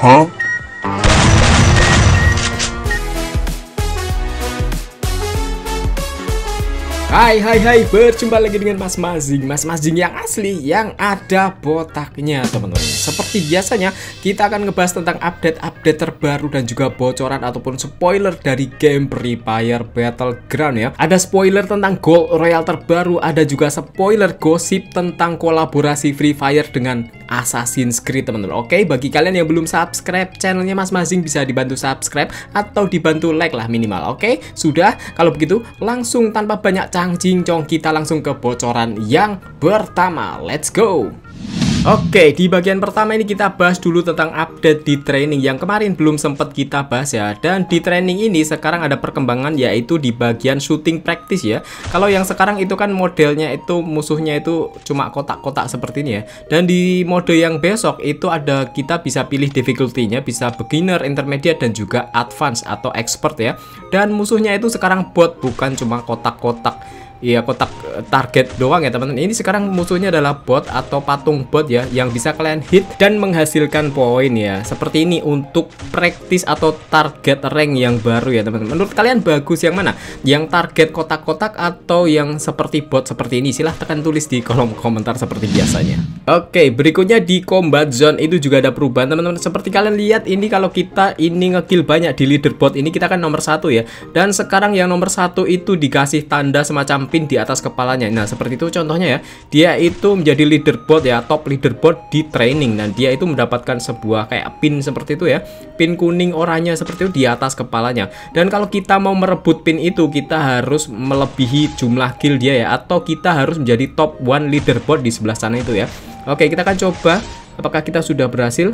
Huh? Hai hai hai, berjumpa lagi dengan Mas Mazing. Mas Mazing yang asli, yang ada botaknya teman-teman. Seperti biasanya, kita akan ngebahas tentang update-update terbaru dan juga bocoran ataupun spoiler dari game Free Fire Battleground ya. Ada spoiler tentang Gold Royal terbaru, ada juga spoiler gosip tentang kolaborasi Free Fire dengan Assassin's Creed teman-teman. Oke, bagi kalian yang belum subscribe channelnya Mas Mazing bisa dibantu subscribe atau dibantu like lah minimal. Oke, sudah, kalau begitu langsung tanpa banyak cincong kita langsung ke bocoran yang pertama. Let's go! Oke, di bagian pertama ini kita bahas dulu tentang update di training yang kemarin belum sempat kita bahas ya. Dan di training ini sekarang ada perkembangan yaitu di bagian shooting practice ya. Kalau yang sekarang itu kan modelnya itu musuhnya itu cuma kotak-kotak seperti ini ya. Dan di mode yang besok itu ada kita bisa pilih difficulty-nya bisa beginner, intermediate dan juga advance atau expert ya. Dan musuhnya itu sekarang bot bukan cuma kotak-kotak Iya kotak target doang ya teman-teman. Ini sekarang musuhnya adalah bot atau patung bot ya Yang bisa kalian hit dan menghasilkan poin ya. Seperti ini untuk praktis atau target rank yang baru ya teman-teman. Menurut kalian bagus yang mana? Yang target kotak-kotak atau yang seperti bot seperti ini? Silahkan tulis di kolom komentar seperti biasanya. Oke berikutnya di combat zone itu juga ada perubahan teman-teman. Seperti kalian lihat ini kalau kita ini ngekill banyak di leaderboard ini kita kan nomor satu ya. Dan sekarang yang nomor satu itu dikasih tanda semacam pin di atas kepalanya. Nah, seperti itu contohnya ya. Dia itu menjadi leaderboard ya, top leaderboard di training dan dia itu mendapatkan sebuah kayak pin seperti itu ya. Pin kuning oranye seperti itu di atas kepalanya. Dan kalau kita mau merebut pin itu, kita harus melebihi jumlah kill dia ya atau kita harus menjadi top one leaderboard di sebelah sana itu ya. Oke, kita akan coba apakah kita sudah berhasil.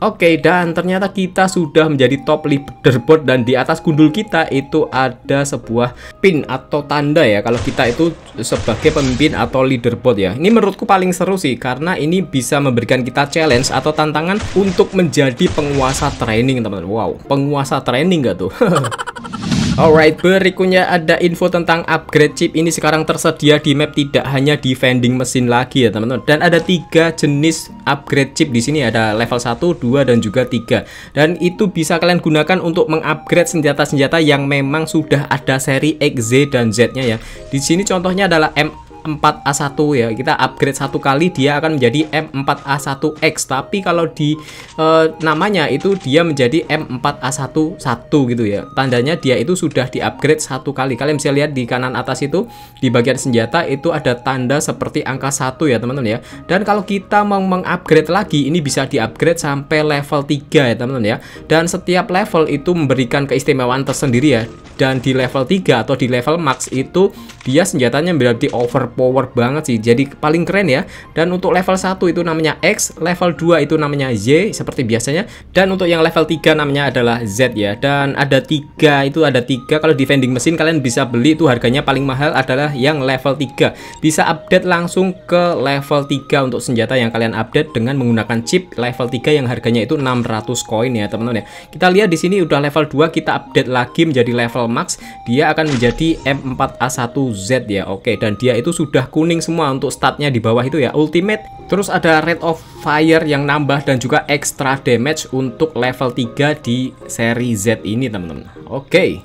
Oke, dan ternyata kita sudah menjadi top leaderboard dan di atas gundul kita itu ada sebuah pin atau tanda ya kalau kita itu sebagai pemimpin atau leaderboard ya. Ini menurutku paling seru sih karena ini bisa memberikan kita challenge atau tantangan untuk menjadi penguasa training, teman-teman. Wow, penguasa training gak tuh? Alright, berikutnya ada info tentang upgrade chip ini sekarang tersedia di map tidak hanya di vending mesin lagi ya teman-teman. Dan ada tiga jenis upgrade chip di sini ada level 1, 2 dan juga 3. Dan itu bisa kalian gunakan untuk mengupgrade senjata-senjata yang memang sudah ada seri X, Z dan Z-nya ya. Di sini contohnya adalah M 4A1 ya. Kita upgrade satu kali dia akan menjadi M4A1X tapi kalau di e, namanya itu dia menjadi M4A11 gitu ya. Tandanya dia itu sudah di upgrade satu kali. Kalian bisa lihat di kanan atas itu di bagian senjata itu ada tanda seperti angka satu ya teman-teman ya. Dan kalau kita mau mengupgrade lagi ini bisa di upgrade sampai level 3 ya teman-teman ya. Dan setiap level itu memberikan keistimewaan tersendiri ya. Dan di level 3 atau di level max itu dia senjatanya berarti overpower banget sih. Jadi paling keren ya. Dan untuk level 1 itu namanya X level 2 itu namanya Y seperti biasanya. Dan untuk yang level 3 namanya adalah Z ya. Dan ada tiga itu ada tiga. Kalau di vending mesin kalian bisa beli itu harganya paling mahal adalah yang level 3 bisa update langsung ke level 3 untuk senjata yang kalian update dengan menggunakan chip level 3 yang harganya itu 600 koin ya teman-teman ya. Kita lihat di sini udah level 2 kita update lagi menjadi level max. Dia akan menjadi M4A1Z ya. Oke dan dia itu sudah kuning semua untuk statnya di bawah itu ya. Ultimate terus ada rate of fire yang nambah dan juga extra damage untuk level 3 di seri Z ini teman-teman. Oke.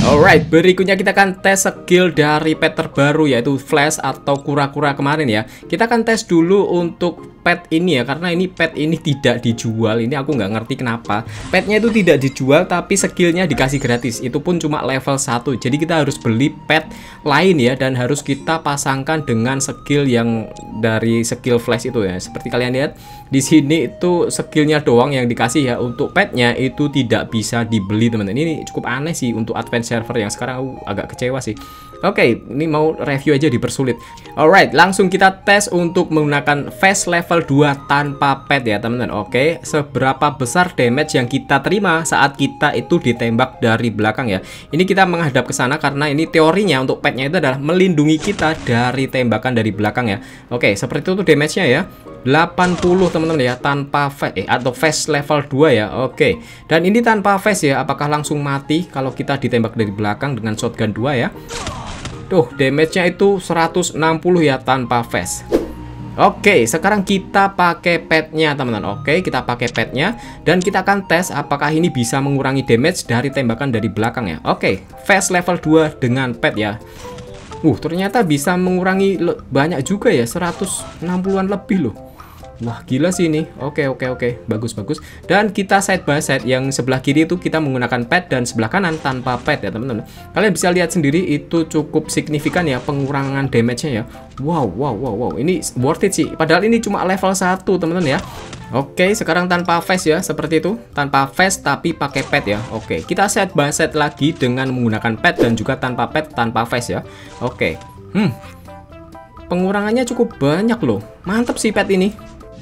Alright, berikutnya kita akan tes skill dari pet terbaru yaitu flash atau kura-kura kemarin ya. Kita akan tes dulu untuk pet ini ya karena ini pet ini tidak dijual. Ini aku nggak ngerti kenapa. Petnya itu tidak dijual tapi skillnya dikasih gratis. Itu pun cuma level 1 jadi kita harus beli pet lain ya dan harus kita pasangkan dengan skill yang dari skill flash itu ya. Seperti kalian lihat di sini itu skillnya doang yang dikasih ya. Untuk petnya itu tidak bisa dibeli teman-teman. Ini cukup aneh sih untuk advance server yang sekarang. Aku agak kecewa sih. Oke, okay, ini mau review aja dipersulit. Alright, langsung kita tes untuk menggunakan fast level 2 tanpa pet ya teman-teman. Oke, seberapa besar damage yang kita terima saat kita itu ditembak dari belakang ya. Ini kita menghadap ke sana karena ini teorinya untuk petnya itu adalah melindungi kita dari tembakan dari belakang ya. Oke, seperti itu damage-nya ya. 80 teman-teman ya tanpa fast eh atau fast level 2 ya. Oke. Dan ini tanpa fast ya. Apakah langsung mati kalau kita ditembak dari belakang dengan shotgun 2 ya? Tuh, damage-nya itu 160 ya tanpa fast. Oke, sekarang kita pakai petnya teman-teman. Oke, kita pakai petnya dan kita akan tes apakah ini bisa mengurangi damage dari tembakan dari belakang ya. Oke, fast level 2 dengan pet ya. Uh, ternyata bisa mengurangi banyak juga ya, 160-an lebih loh. Wah gila sih ini Oke oke oke Bagus bagus Dan kita side by side Yang sebelah kiri itu kita menggunakan pad Dan sebelah kanan tanpa pad ya teman-teman Kalian bisa lihat sendiri Itu cukup signifikan ya Pengurangan damage-nya ya Wow wow wow wow Ini worth it sih Padahal ini cuma level 1 teman-teman ya Oke, sekarang tanpa face ya, seperti itu. Tanpa face tapi pakai pad ya. Oke, kita set by set lagi dengan menggunakan pad dan juga tanpa pad tanpa face ya. Oke. Hmm. Pengurangannya cukup banyak loh. Mantap sih pad ini.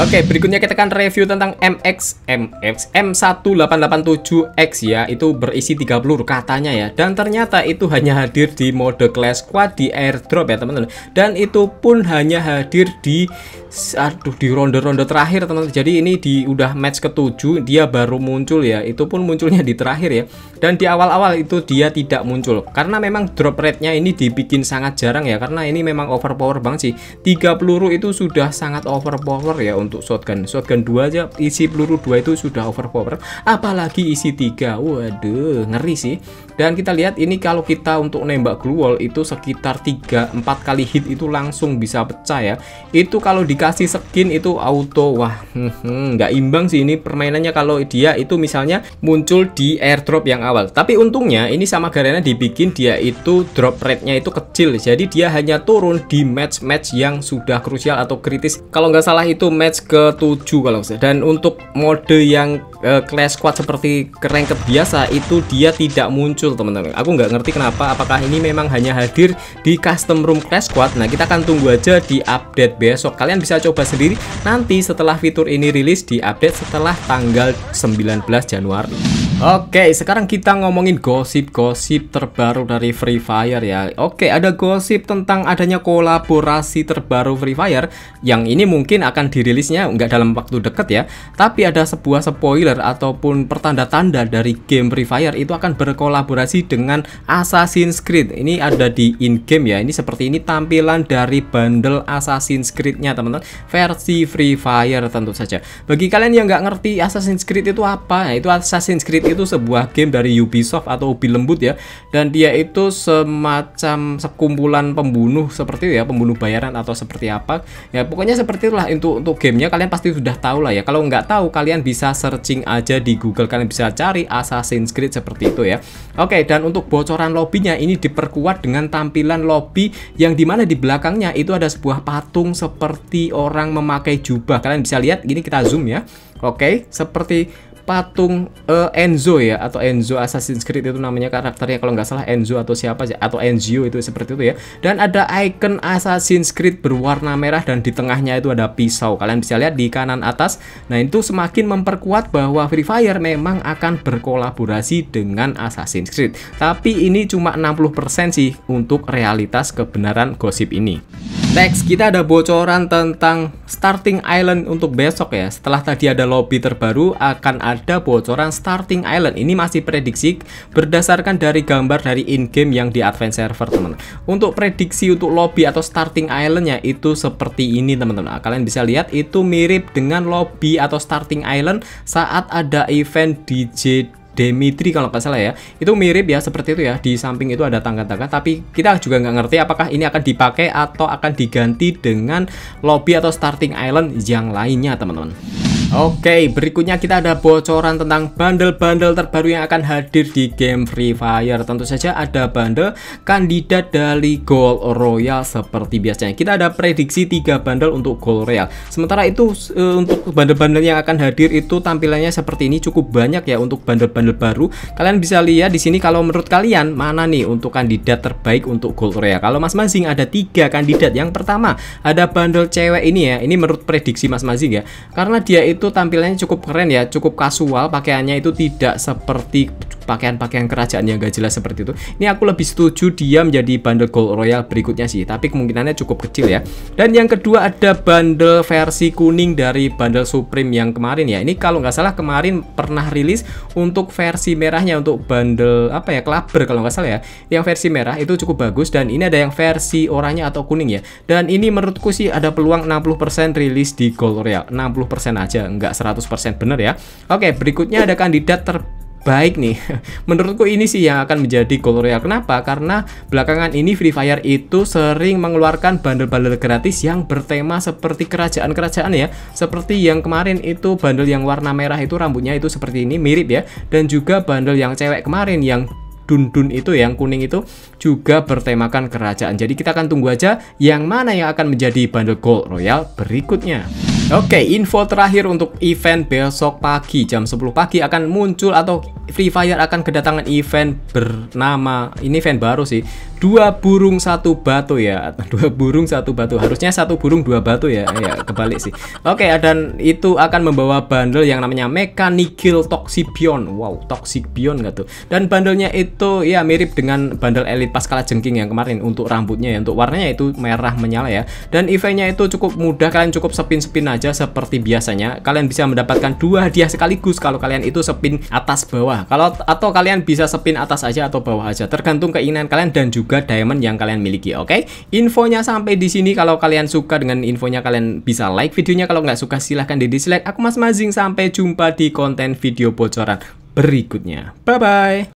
Oke, berikutnya kita akan review tentang MX MX M1887X ya. Itu berisi 3 peluru katanya ya. Dan ternyata itu hanya hadir di mode class squad di airdrop ya, teman-teman. Dan itu pun hanya hadir di aduh di ronde-ronde terakhir teman-teman jadi ini di udah match ketujuh dia baru muncul ya itu pun munculnya di terakhir ya dan di awal-awal itu dia tidak muncul karena memang drop rate-nya ini dibikin sangat jarang ya karena ini memang overpower banget sih tiga peluru itu sudah sangat overpower ya untuk shotgun. Shotgun 2 aja isi peluru dua itu sudah overpower. Apalagi isi tiga. Waduh ngeri sih dan kita lihat ini kalau kita untuk nembak glue wall itu sekitar 3-4 kali hit itu langsung bisa pecah ya. Itu kalau di dikasih skin itu auto wah hmm, nggak imbang sih ini permainannya kalau dia itu misalnya muncul di airdrop yang awal. Tapi untungnya ini sama Garena dibikin dia itu drop rate-nya itu kecil. Jadi dia hanya turun di match-match yang sudah krusial atau kritis. Kalau nggak salah itu match ke 7 kalau saya dan untuk mode yang uh, class squad seperti ranked biasa itu dia tidak muncul teman-teman. Aku nggak ngerti kenapa apakah ini memang hanya hadir di custom room class squad? Nah kita akan tunggu aja di update besok. Kalian bisa coba sendiri nanti setelah fitur ini rilis di update setelah tanggal 19 Januari. Oke, sekarang kita ngomongin gosip-gosip terbaru dari Free Fire ya. Oke, ada gosip tentang adanya kolaborasi terbaru Free Fire yang ini mungkin akan dirilisnya nggak dalam waktu dekat ya. Tapi ada sebuah spoiler ataupun pertanda-tanda dari game Free Fire itu akan berkolaborasi dengan Assassin's Creed. Ini ada di in-game ya. Ini seperti ini tampilan dari bundle Assassin's Creed-nya teman-teman. Versi Free Fire tentu saja. Bagi kalian yang nggak ngerti Assassin's Creed itu apa, ya, itu Assassin's Creed itu sebuah game dari Ubisoft atau Ubi Lembut ya. Dan dia itu semacam sekumpulan pembunuh seperti itu ya pembunuh bayaran atau seperti apa. Ya pokoknya seperti itulah untuk untuk gamenya. Kalian pasti sudah tahu lah ya. Kalau nggak tahu kalian bisa searching aja di Google. Kalian bisa cari Assassin's Creed seperti itu ya. Oke dan untuk bocoran lobbynya ini diperkuat dengan tampilan lobby yang di mana di belakangnya itu ada sebuah patung seperti orang memakai jubah. Kalian bisa lihat gini kita zoom ya. Oke seperti patung uh, Enzo ya atau Enzo Assassin's Creed itu namanya karakternya kalau nggak salah Enzo atau siapa sih atau Enzio itu seperti itu ya. Dan ada icon Assassin's Creed berwarna merah dan di tengahnya itu ada pisau. Kalian bisa lihat di kanan atas. Nah itu semakin memperkuat bahwa Free Fire memang akan berkolaborasi dengan Assassin's Creed. Tapi ini cuma 60% sih untuk realitas kebenaran gosip ini. Next, kita ada bocoran tentang starting island untuk besok ya. Setelah tadi ada lobby terbaru, akan ada bocoran starting island. Ini masih prediksi berdasarkan dari gambar dari in-game yang di advance server, teman. Untuk prediksi untuk lobby atau starting islandnya itu seperti ini, teman-teman. Nah, kalian bisa lihat itu mirip dengan lobby atau starting island saat ada event DJ Dimitri kalau nggak salah ya itu mirip ya seperti itu ya di samping itu ada tangga-tangga tapi kita juga nggak ngerti apakah ini akan dipakai atau akan diganti dengan lobby atau starting island yang lainnya teman-teman Oke, berikutnya kita ada bocoran tentang bundle-bundle terbaru yang akan hadir di game Free Fire. Tentu saja ada bundle kandidat dari Gold Royal seperti biasanya. Kita ada prediksi 3 bundle untuk Gold Royal. Sementara itu uh, untuk bundle-bundle yang akan hadir itu tampilannya seperti ini cukup banyak ya untuk bundle-bundle baru. Kalian bisa lihat di sini kalau menurut kalian mana nih untuk kandidat terbaik untuk Gold Royal. Kalau Mas Mazing ada tiga kandidat. Yang pertama ada bundle cewek ini ya. Ini menurut prediksi Mas Mazing ya. Karena dia itu itu tampilannya cukup keren ya, cukup kasual, pakaiannya itu tidak seperti pakaian-pakaian kerajaan yang gak jelas seperti itu. Ini aku lebih setuju dia menjadi bundle gold royal berikutnya sih, tapi kemungkinannya cukup kecil ya. Dan yang kedua ada bundle versi kuning dari bundle Supreme yang kemarin ya. Ini kalau nggak salah kemarin pernah rilis untuk versi merahnya untuk bundle apa ya klaber kalau nggak salah ya. Yang versi merah itu cukup bagus dan ini ada yang versi oranye atau kuning ya. Dan ini menurutku sih ada peluang 60% rilis di gold royal. 60% aja, nggak 100% bener ya. Oke, berikutnya ada kandidat ter baik nih. Menurutku ini sih yang akan menjadi goal royal. Kenapa? Karena belakangan ini Free Fire itu sering mengeluarkan bundle-bundle gratis yang bertema seperti kerajaan-kerajaan ya. Seperti yang kemarin itu bundle yang warna merah itu rambutnya itu seperti ini mirip ya. Dan juga bundle yang cewek kemarin yang dun-dun itu yang kuning itu juga bertemakan kerajaan. Jadi kita akan tunggu aja yang mana yang akan menjadi bundle gold royal berikutnya. Oke, info terakhir untuk event besok pagi jam 10 pagi akan muncul atau Free Fire akan kedatangan event bernama ini event baru sih dua burung satu batu ya. Dua burung satu batu harusnya satu burung dua batu ya ya kebalik sih. Oke dan itu akan membawa bundle yang namanya Mechanical Toxibion wow Toxibion nggak tuh? Dan bundlenya itu ya mirip dengan bundle Elite pas kalah jengking yang kemarin untuk rambutnya ya untuk warnanya itu merah menyala ya. Dan eventnya itu cukup mudah kalian cukup spin-spin aja seperti biasanya kalian bisa mendapatkan dua hadiah sekaligus kalau kalian itu spin atas bawah. Kalau atau kalian bisa spin atas aja atau bawah aja tergantung keinginan kalian dan juga diamond yang kalian miliki oke? Okay? infonya sampai di sini. Kalau kalian suka dengan infonya kalian bisa like videonya. Kalau nggak suka silahkan di dislike. Aku Mas Mazing sampai jumpa di konten video bocoran berikutnya. Bye bye